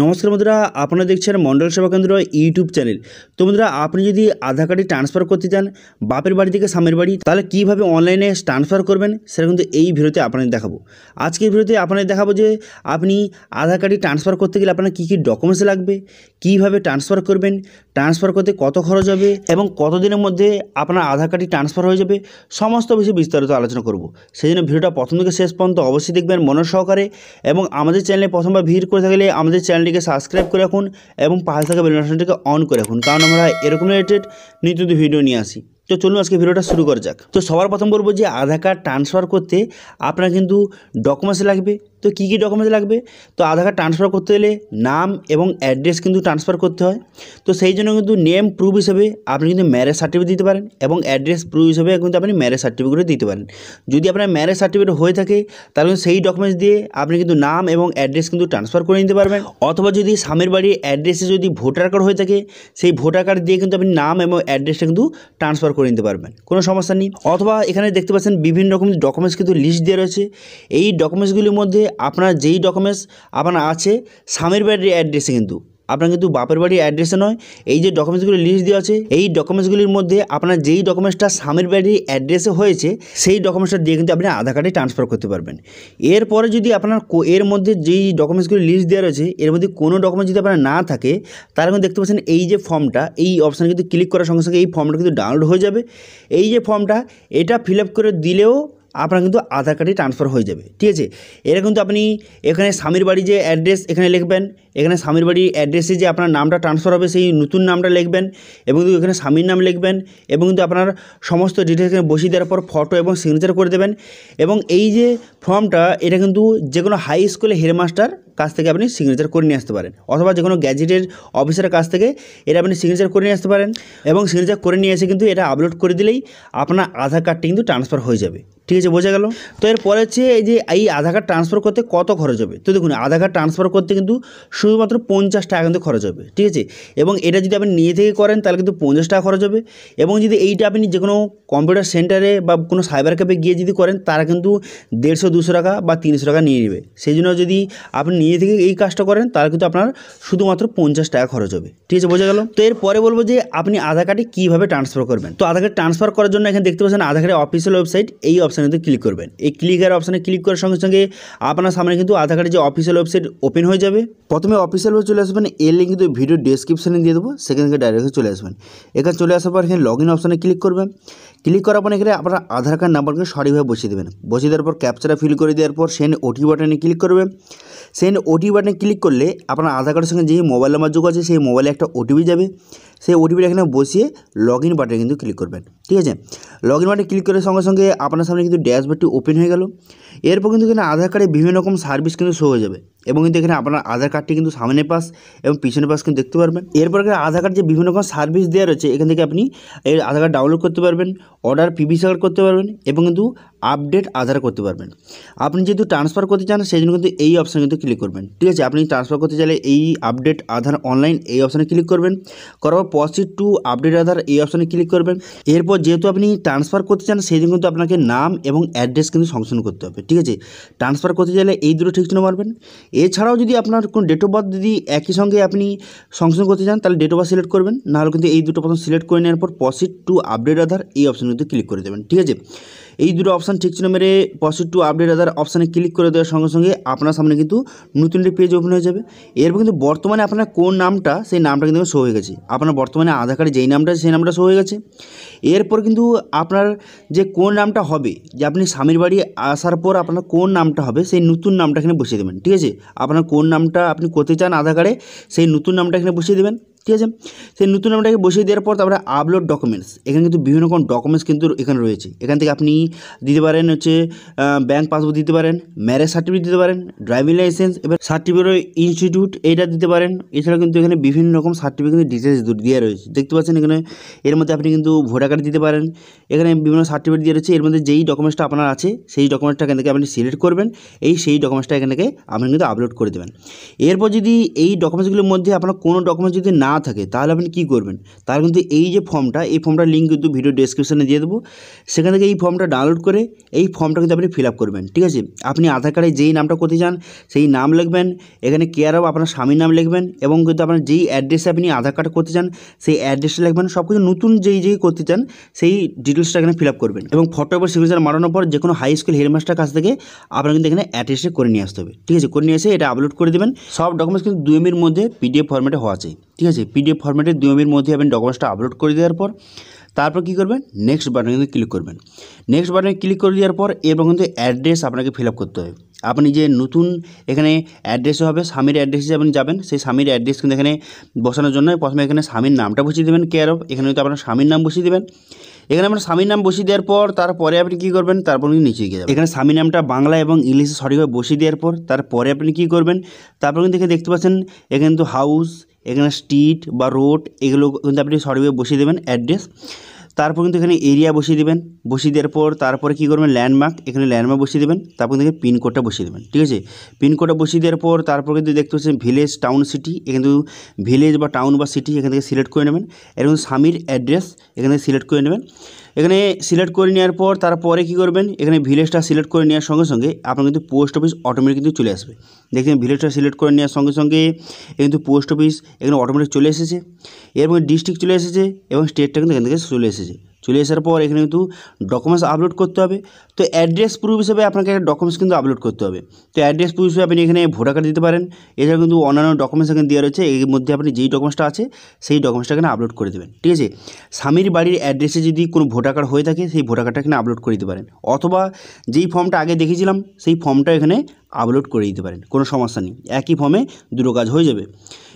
নমস্কার বন্ধুরা, আপনারা দেখছেন মন্ডল সেবা কেন্দ্র ইউটিউব চ্যানেল। তো বন্ধুরা, আপনি যদি আধার কার্ডে ট্রান্সফার করতে চান, বাপের বাড়ি থেকে স্বামীর বাড়ি, তাহলে কীভাবে অনলাইনে ট্রান্সফার করবেন, সেটা কিন্তু এই ভিডিওতে আপনাদের দেখাবো। আজকের ভিডিওতে আপনাদের দেখাবো যে, আপনি আধার কার্ডে ট্রান্সফার করতে গেলে আপনার কী কী ডকুমেন্টস লাগবে, কীভাবে ট্রান্সফার করবেন ট্রান্সফার করতে কত খরচ হবে, এবং কতদিনের মধ্যে আপনার আধার কার্ডটি ট্রান্সফার হয়ে যাবে, সমস্ত বিষয়ে বিস্তারিত আলোচনা করব। সেই জন্য ভিডিওটা প্রথম থেকে শেষ পর্যন্ত অবশ্যই দেখবেন মন সহকারে, এবং আমাদের চ্যানেলে প্রথমবার ভিড় করে থাকলে আমাদের চ্যানেলটিকে সাবস্ক্রাইব করে রাখুন এবং পাশে থাকা বেলনটিকে অন করে রাখুন, কারণ আমরা এরকম রিলেটেড নিত্য ভিডিও নিয়ে আসি। তো চলুন আজকে ভিডিওটা শুরু করা যাক। তো সবার প্রথম বলব যে আধার কার্ড ট্রান্সফার করতে আপনার কিন্তু ডকুমেন্টস লাগবে তো কী কী ডকুমেন্টস লাগবে? তো আধার কার্ড ট্রান্সফার করতে হলে নাম এবং অ্যাড্রেস কিন্তু ট্রান্সফার করতে হয়। তো সেই জন্য কিন্তু নেম প্রুফ হিসেবে আপনি কিন্তু ম্যারেজ সার্টিফিকেট দিতে পারেন এবং অ্যাড্রেস প্রুফ হিসেবে কিন্তু আপনি ম্যারেজ সার্টিফিকেটও দিতে পারেন। যদি আপনার ম্যারেজ সার্টিফিকেট হয়ে থাকে, তাহলে সেই ডকুমেন্টস দিয়ে আপনি কিন্তু নাম এবং অ্যাড্রেস কিন্তু ট্রান্সফার করে নিতে পারবেন। অথবা যদি স্বামীর বাড়ির অ্যাড্রেসে যদি ভোটার কার্ড হয়ে থাকে, সেই ভোটার কার্ড দিয়ে কিন্তু আপনি নাম এবং অ্যাড্রেসটা কিন্তু ট্রান্সফার করে নিতে পারবেন। কোনো সমস্যা নেই। অথবা এখানে দেখতে পাচ্ছেন বিভিন্ন রকম ডকুমেন্টস কিন্তু লিস্ট দেওয়া রয়েছে। এই ডকুমেন্টসগুলির মধ্যে আপনার যেই ডকুমেন্টস আপনার আছে, স্বামীর বাড়ির অ্যাড্রেসে কিন্তু। আপনার কিন্তু বাপের বাড়ির অ্যাড্রেসে নয়, এই যে ডকুমেন্টসগুলি লিস্ট দেওয়া আছে, এই ডকুমেন্টসগুলির মধ্যে আপনার যেই ডকুমেন্টসটা স্বামীর বাড়ির অ্যাড্রেসে হয়েছে, সেই ডকুমেন্টসটা দিয়ে কিন্তু আপনি আধার কার্ডে ট্রান্সফার করতে পারবেন। এরপরে যদি আপনার এর মধ্যে যেই ডকুমেন্টসগুলি লিস্ট দেওয়া রয়েছে, এর মধ্যে কোনো ডকুমেন্টস যদি আপনার না থাকে, তাহলে কিন্তু দেখতে পাচ্ছেন এই যে ফর্মটা এই অপশানে কিন্তু ক্লিক করার সঙ্গে সঙ্গে এই ফর্মটা কিন্তু ডাউনলোড হয়ে যাবে। এই যে ফর্মটা এটা ফিল আপ করে দিলেও আপনার কিন্তু আধার কার্ডে ট্রান্সফার হয়ে যাবে, ঠিক আছে? এটা কিন্তু আপনি এখানে স্বামীর বাড়ি যে অ্যাড্রেস এখানে লিখবেন, এখানে স্বামীর বাড়ির অ্যাড্রেসে যে আপনার নামটা ট্রান্সফার হবে, সেই নতুন নামটা লিখবেন এবং কিন্তু এখানে স্বামীর নাম লিখবেন এবং কিন্তু আপনার সমস্ত ডিটেলস এখানে বসিয়ে দেওয়ার পর ফটো এবং সিগনেচার করে দেবেন এবং এই যে ফর্মটা এটা কিন্তু যে কোনো হাই স্কুলে হেডমাস্টার কাছ থেকে আপনি সিগনেচার করে নিয়ে আসতে পারেন অথবা যে কোনো গ্যাজেটের অফিসারের কাছ থেকে এটা আপনি সিগনেচার করে নিয়ে আসতে পারেন এবং সিগনেচার করে নিয়ে এসে কিন্তু এটা আপলোড করে দিলেই আপনার আধার কার্ডটি কিন্তু ট্রান্সফার হয়ে যাবে। ঠিক আছে, বোঝা গেল? তো এরপরে হচ্ছে এই যে এই আধার কার্ড ট্রান্সফার করতে কত খরচ হবে? তো দেখুন, আধার কার্ড ট্রান্সফার করতে কিন্তু শুধুমাত্র পঞ্চাশ টাকা কিন্তু খরচ হবে, ঠিক আছে? এবং এটা যদি আপনি নিজে থেকে করেন, তাহলে কিন্তু পঞ্চাশ টাকা খরচ হবে। এবং যদি এইটা আপনি যে কোনো কম্পিউটার সেন্টারে বা কোনো সাইবার ক্যাফে গিয়ে যদি করেন, তারা কিন্তু দেড়শো, দুশো টাকা বা তিনশো টাকা নিয়ে নেবে। সেই জন্য যদি আপনি নিজে থেকে এই কাজটা করেন, তাহলে কিন্তু আপনার শুধুমাত্র পঞ্চাশ টাকা খরচ হবে, ঠিক আছে, বোঝা গেল? তো এরপরে বলব যে আপনি আধার কার্ডে কীভাবে ট্রান্সফার করবেন? তো আধার কার্ড ট্রান্সফার করার জন্য এখানে দেখতে পাচ্ছেন, আধার কার্ডের অফিসিয়াল ওয়েবসাইট এই অপশানে কিন্তু ক্লিক করবেন। এই ক্লিকের অপশানে ক্লিক করার সঙ্গে সঙ্গে আপনার সামনে কিন্তু আধার কার্ডের যে অফিসিয়াল ওয়েবসাইট ওপেন হয়ে যাবে। প্রথমে অফিসিয়াল ওয়েব চলে আসবেন এর লিঙ্ক কিন্তু ভিডিও ডেসক্রিপশানে দিয়ে দেবো, সেখান থেকে ডাইরেক্ট চলে আসবেন। এখানে চলে আসার পর এখানে লগ ইন অপশানে ক্লিক করবেন। ক্লিক করার পর এখানে আপনার আধার কার্ড নাম্বারকে সঠিকভাবে বসিয়ে দেবেন। বসিয়ে দেওয়ার পর ক্যাপচারা ফিল করে দেওয়ার পর সেন ওটি বাটনে ক্লিক করবেন। সেন ওটি বাটনে ক্লিক করলে আপনার আধার কার্ডের সঙ্গে যে মোবাইল নাম্বার যোগ আছে, সেই মোবাইলে একটা ওটিপি যাবে। সেই ওটিপিটা এখানে বসিয়ে লগ ইন বাটনে কিন্তু ক্লিক করবেন। ঠিক আছে? লগ ইন বাটনে ক্লিক করার সঙ্গে সঙ্গে আপনার সামনে কিন্তু ড্যাশবোর্ডটি ওপেন হয়ে গেল। এরপর কিন্তু এখানে আধার কার্ডে বিভিন্ন রকম সার্ভিস কিন্তু শো হয়ে যাবে এবং কিন্তু এখানে আপনার আধার কার্ডটি কিন্তু সামনে পাশ এবং পিছনে পাশ কিন্তু দেখতে পারবেন। এরপর এখানে আধার কার্ড যে বিভিন্ন রকম সার্ভিস দেওয়া রয়েছে, এখান থেকে আপনি এই আধার কার্ড ডাউনলোড করতে পারবেন অর্ডার পিভিসি কার্ড করতে পারবেন এবং কিন্তু আপডেট আধার করতে পারবেন। আপনি যেহেতু ট্রান্সফার করতে চান, সেই জন্য কিন্তু এই অপশানে কিন্তু ক্লিক করবেন। ঠিক আছে? আপনি ট্রান্সফার করতে চাইলে এই আপডেট আধার অনলাইন এই অপশানে ক্লিক করবেন। করার পর পসিট টু আপডেট আধার এই অপশানে ক্লিক করবেন। এরপর যেহেতু আপনি ট্রান্সফার করতে চান, সেই দিন কিন্তু আপনাকে নাম এবং অ্যাড্রেস কিন্তু সংশোধন করতে হবে, ঠিক আছে? ট্রান্সফার করতে চাইলে এই দুটো ঠিক চিহ্ন মারবেন। এছাড়াও যদি আপনার কোনো ডেট অফ বার্থ যদি একই সঙ্গে আপনি সংশোধন করতে চান, তাহলে ডেট অফ সিলেক্ট করবেন, নাহলে কিন্তু এই দুটো প্রথম সিলেক্ট করে নেওয়ার পর পসিট টু আপডেট আধার এই অপশন কিন্তু ক্লিক করে দেবেন, ঠিক আছে? এই দুটো অপশান ঠিক চিহ্ন মেরে পসিট টু আপডেট আধার অপশানে ক্লিক করে দেওয়ার সঙ্গে সঙ্গে আপনার সামনে কিন্তু নতুন একটি পেজ ওপেন হয়ে যাবে। এরপর কিন্তু বর্তমানে আপনার কোন নামটা, সেই নামটা কিন্তু শো হয়ে গেছে। আপনার বর্তমানে আধার কার্ডে যেই নামটা, সেই নামটা শো হয়ে গেছে। এরপর কিন্তু আপনার যে কোন নামটা হবে, যে আপনি স্বামীর বাড়ি আসার পর আপনার কোন নামটা হবে, সেই নতুন নামটা এখানে বসিয়ে দেবেন, ঠিক আছে? আপনার কোন নামটা আপনি করতে চান আধার কার্ডে সেই নতুন নামটা এখানে বসিয়ে দেবেন। ঠিক আছে? সেই নতুন নামটাকে বসিয়ে দেওয়ার পর তারপরে আপলোড ডকুমেন্টস এখানে কিন্তু বিভিন্ন রকম ডকুমেন্টস কিন্তু এখানে রয়েছে। এখান থেকে আপনি দিতে পারেন হচ্ছে ব্যাঙ্ক পাসবুক দিতে পারেন ম্যারেজ সার্টিফিকেট দিতে পারেন ড্রাইভিং লাইসেন্স এবার সার্টিফিকেট ইনস্টিটিউট এইটা দিতে পারেন। এছাড়া কিন্তু এখানে বিভিন্ন রকম সার্টিফিকেট ডিটেলস দেওয়া রয়েছে। দেখতে পাচ্ছেন এখানে, এর মধ্যে আপনি কিন্তু ভোটার কার্ড দিতে পারেন। এখানে বিভিন্ন সার্টিফিকেট দিয়ে রয়েছে। এর মধ্যে যেই ডকুমেন্টসটা আপনার আছে, সেই ডকুমেন্টসটা এখান থেকে আপনি সিলেক্ট করবেন। এই সেই ডকুমেন্টসটা এখান থেকে আপনি কিন্তু আপলোড করে দেবেন। এরপর যদি এই ডকুমেন্টসগুলোর মধ্যে আপনার কোনো ডকুমেন্টস যদি না না থাকে, তাহলে আপনি কী করবেন? তাহলে কিন্তু এই যে ফর্মটা, এই ফর্মটার লিঙ্ক কিন্তু ভিডিও ডেসক্রিপশানে দিয়ে দেবো। সেখান থেকে এই ফর্মটা ডাউনলোড করে এই ফর্মটা কিন্তু আপনি ফিল করবেন, ঠিক আছে? আপনি আধার কার্ডে যেই নামটা করতে চান, সেই নাম লিখবেন, এখানে কেয়ার অফ আপনার স্বামীর নাম লিখবেন এবং কিন্তু আপনার যেই অ্যাড্রেসে আপনি আধার কার্ড করতে চান, সেই অ্যাড্রেসটা লিখবেন সব কিছু নতুন যেই যেই করতে চান, সেই ডিটেলসটা এখানে ফিল করবেন এবং ফটো এবং সিগনেচার মারানোর পর যে কোনো হাই স্কুল হেডমাস্টার কাছ থেকে আপনার কিন্তু এখানে অ্যাড্রেসে করে নিয়ে আসতে হবে, ঠিক আছে? করে নিয়ে এসে এটা আপলোড করে দেবেন, সব ডকুমেন্টস কিন্তু দুই এমবির মধ্যে পিডিএফ ফরম্যাটে হওয়া চাই ঠিক আছে? পিডিএফ ফরম্যাটে দুই এমবির মধ্যে আপনি ডকুমেন্টসটা আপলোড করে দেওয়ার পর, তারপর কী করবেন? নেক্সট বাটনে কিন্তু ক্লিক করবেন। নেক্সট বাটনে ক্লিক করে দেওয়ার পর এরপর কিন্তু অ্যাড্রেস আপনাকে ফিল করতে হবে। আপনি যে নতুন এখানে অ্যাড্রেস হবে, স্বামীর অ্যাড্রেসে আপনি যাবেন, সেই স্বামীর অ্যাড্রেস কিন্তু এখানে বসানোর জন্য প্রথমে এখানে স্বামীর নামটা বসিয়ে দেবেন কেয়ার অফ এখানে কিন্তু আপনার স্বামীর নাম বসিয়ে দেবেন। এখানে আপনার স্বামীর নাম বসিয়ে দেওয়ার পর, তারপরে আপনি কী করবেন? তারপর কিন্তু নিচে গিয়ে যাবেন। এখানে স্বামীর নামটা বাংলা এবং ইংলিশে সঠিকভাবে বসিয়ে দেওয়ার পর, তারপরে আপনি কী করবেন? তারপর কিন্তু এখানে দেখতে পাচ্ছেন, এখানে কিন্তু হাউস এখানে স্ট্রিট বা রোড এগুলো কিন্তু আপনি সঠিকভাবে বসিয়ে দেবেন অ্যাড্রেস তারপর কিন্তু এখানে এরিয়া বসিয়ে দেবেন। বসিয়ে দেওয়ার পর তারপরে কী করবেন? ল্যান্ডমার্ক এখানে ল্যান্ডমার্ক বসিয়ে দেবেন। তারপর কিন্তু পিনকোডটা বসিয়ে দেবেন। ঠিক আছে? পিনকোডটা বসিয়ে দেওয়ার পর তারপর কিন্তু দেখতে পাচ্ছেন ভিলেজ টাউন সিটি এখানে কিন্তু ভিলেজ বা টাউন বা সিটি এখান থেকে সিলেক্ট করে নেবেন। এরকম স্বামীর অ্যাড্রেস এখানে থেকে সিলেক্ট করে নেবেন। এখানে সিলেক্ট করে নেওয়ার পর তারপরে কী করবেন? এখানে ভিলেজটা সিলেক্ট করে নেওয়ার সঙ্গে সঙ্গে আপনার কিন্তু পোস্ট অফিস অটোমেটিক কিন্তু চলে আসবে। দেখবেন ভিলেজটা সিলেক্ট করে নেওয়ার সঙ্গে সঙ্গে কিন্তু পোস্ট অফিস এখানে অটোমেটিক চলে এসেছে। এরপর ডিস্ট্রিক্ট চলে এসেছে এবং স্টেটটা কিন্তু এখান থেকে চলে এসেছে। চলে আসার পর এখানে কিন্তু ডকুমেন্টস আপলোড করতে হবে। তো অ্যাড্রেস প্রুফ হিসেবে আপনাকে একটা ডকুমেন্টস কিন্তু আপলোড করতে হবে। তো অ্যাড্রেস প্রুফ হিসেবে আপনি এখানে ভোটার কার্ড দিতে পারেন। এছাড়া কিন্তু অন্যান্য ডকুমেন্টস এখানে দেওয়া রয়েছে। এর মধ্যে আপনি যেই ডকুমেন্টসটা আছে, সেই ডকুমেন্টসটা এখানে আপলোড করে দেবেন। ঠিক আছে? স্বামীর বাড়ির অ্যাড্রেসে যদি কোনো ভোটার কার্ড হয়ে থাকে, সেই ভোটার কার্ডটা এখানে আপলোড করে দিতে পারেন। অথবা যেই ফর্মটা আগে দেখেছিলাম, সেই ফর্মটা এখানে আপলোড করে দিতে পারেন। কোনো সমস্যা নেই। একই ফর্মে দুটো কাজ হয়ে যাবে।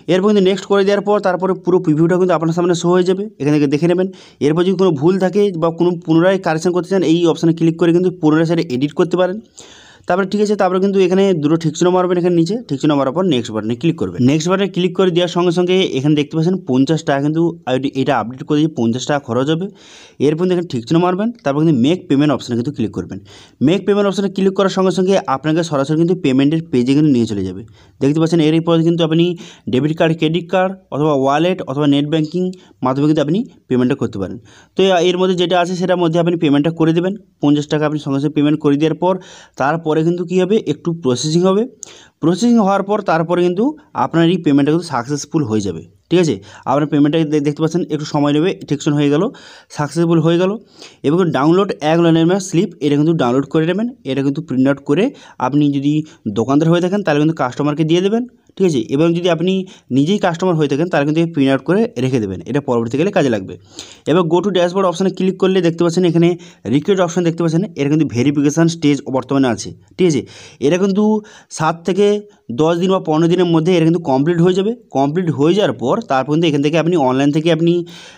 এরপর কিন্তু নেক্সট করে দেওয়ার পর তারপরে পুরো প্রিভিউটা কিন্তু আপনার সামনে শো হয়ে যাবে। এখান থেকে দেখে নেবেন। এরপর যদি কোনো ভুল থাকে বা কোনো পুনরায় কারেকশন করতে চান, এই অপশানে ক্লিক করে কিন্তু পুনরায় সেটা এডিট করতে পারেন। তারপরে ঠিক আছে, তারপরে কিন্তু এখানে দুটো ঠিক চিহ্ন মারবেন এখানে নিচে, ঠিক চিহ্ন মারার পর নেক্সট বাটনে ক্লিক করবেন। নেক্সট বাটনে ক্লিক করে দেওয়ার সঙ্গে সঙ্গে এখানে দেখতে পাচ্ছেন পঞ্চাশ টাকা কিন্তু এটা আপডেট করে দিয়ে পঞ্চাশ টাকা খরচ হবে। এরপর কিন্তু এখানে ঠিক চিহ্ন মারবেন, তারপর কিন্তু মেক পেমেন্ট অপশানে কিন্তু ক্লিক করবেন। মেক পেমেন্ট অপশানে ক্লিক করার সঙ্গে সঙ্গে আপনাকে সরাসরি কিন্তু পেমেন্টের পেজে কিন্তু নিয়ে চলে যাবে। দেখতে পাচ্ছেন এরপর কিন্তু আপনি ডেবিট কার্ড ক্রেডিট কার্ড অথবা ওয়ালেট অথবা নেট ব্যাঙ্কিং মাধ্যমে কিন্তু আপনি পেমেন্টটা করতে পারেন। তো এর মধ্যে যেটা আছে সেটার মধ্যে আপনি পেমেন্টটা করে দেবেন। পঞ্চাশ টাকা আপনি সঙ্গে সঙ্গে পেমেন্ট করে দেওয়ার পর, তারপরে কিন্তু কী হবে? একটু প্রসেসিং হবে। প্রসেসিং হওয়ার পর তারপরে কিন্তু আপনার এই পেমেন্টটা কিন্তু সাকসেসফুল হয়ে যাবে। ঠিক আছে? আপনার পেমেন্টটা দেখতে পাচ্ছেন, একটু সময় নেবে টেকশন হয়ে গেল। সাকসেসফুল হয়ে গেল। এবং ডাউনলোড এক লাইনের স্লিপ এটা কিন্তু ডাউনলোড করে নেবেন। এটা কিন্তু প্রিন্ট আউট করে আপনি যদি দোকানদার হয়ে থাকেন, তাহলে কিন্তু কাস্টমারকে দিয়ে দেবেন। ঠিক আছে? এবং যদি আপনি নিজেই কাস্টমার হয়ে থাকেন তাহলে কিন্তু প্রিন্ট আউট করে রেখে দেবেন। এটা পরবর্তীকালে কাজে লাগবে। এবার গো টু ড্যাশবোর্ড অপশানে ক্লিক করলে দেখতে পাচ্ছেন এখানে রিক্রুট অপশান দেখতে পাচ্ছেন। এটা কিন্তু ভেরিফিকেশান স্টেজ বর্তমানে আছে। ঠিক আছে? এটা কিন্তু সাত থেকে দশ দিন বা পনেরো দিনের মধ্যে এটা কিন্তু কমপ্লিট হয়ে যাবে। কমপ্লিট হয়ে যাওয়ার পর তারপর কিন্তু এখান থেকে আপনি অনলাইন থেকে আপনি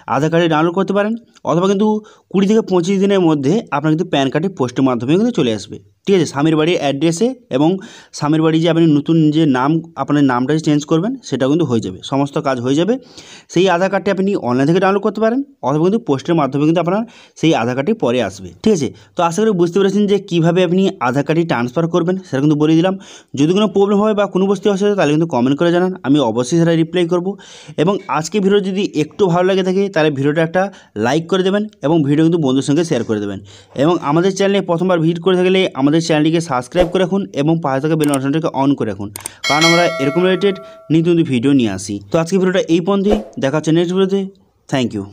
আধার কার্ডে ডাউনলোড করতে পারেন। অথবা কিন্তু কুড়ি থেকে পঁচিশ দিনের মধ্যে আপনার কিন্তু প্যান কার্ডে পোস্টের মাধ্যমে কিন্তু চলে আসবে। ঠিক আছে? স্বামীর বাড়ির অ্যাড্রেসে এবং স্বামীর বাড়ি যে আপনি নতুন যে নাম, আপনার নামটা যে চেঞ্জ করবেন সেটা কিন্তু হয়ে যাবে। সমস্ত কাজ হয়ে যাবে। সেই আধার কার্ডটি আপনি অনলাইন থেকে ডাউনলোড করতে পারেন অথবা কিন্তু পোস্টের মাধ্যমে কিন্তু আপনার সেই আধার কার্ডটি পরে আসবে। ঠিক আছে? তো আশা করি বুঝতে পেরেছেন যে কীভাবে আপনি আধার কার্ডটি ট্রান্সফার করবেন, সেটা কিন্তু বলে দিলাম। যদি কোনো প্রবলেম হয় বা কোনো বস্তু অসুবিধা তাহলে কিন্তু কমেন্ট করে জানান, আমি অবশ্যই সেটা রিপ্লাই করব। এবং আজকে ভিডিও যদি একটু ভালো লাগে থাকে, তাহলে ভিডিওটা একটা লাইক করে দেবেন এবং ভিডিও কিন্তু বন্ধুর সঙ্গে শেয়ার করে দেবেন। এবং আমাদের চ্যানেলে প্রথমবার ভিজিট করে থাকলে আমাদের চ্যানেলটিকে সাবস্ক্রাইব করে রাখুন এবং পাশে থাকা বেল অপশনটাকে অন করে রাখুন। কারণ আমরা এরকম রিলেটেড নিত্য ভিডিও নিয়ে আসি। তো আজকে ভিডিওটা এই পর্যন্তই, দেখা হচ্ছে নেক্সট ভিডিওতে থ্যাংক ইউ